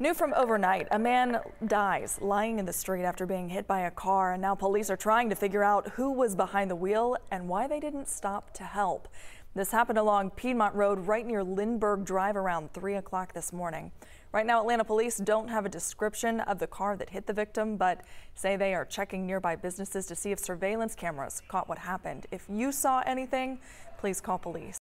New from overnight, a man dies lying in the street after being hit by a car, and now police are trying to figure out who was behind the wheel and why they didn't stop to help. This happened along Piedmont Road right near Lindbergh Drive around 3 o'clock this morning. Right now, Atlanta police don't have a description of the car that hit the victim, but say they are checking nearby businesses to see if surveillance cameras caught what happened. If you saw anything, please call police.